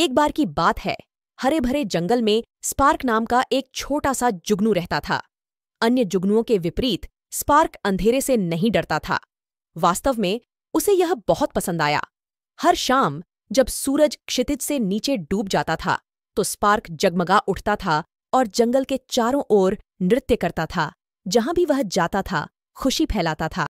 एक बार की बात है हरे भरे जंगल में स्पार्क नाम का एक छोटा सा जुगनू रहता था। अन्य जुगनुओं के विपरीत स्पार्क अंधेरे से नहीं डरता था। वास्तव में उसे यह बहुत पसंद आया। हर शाम जब सूरज क्षितिज से नीचे डूब जाता था तो स्पार्क जगमगा उठता था और जंगल के चारों ओर नृत्य करता था, जहाँ भी वह जाता था, खुशी फैलाता था।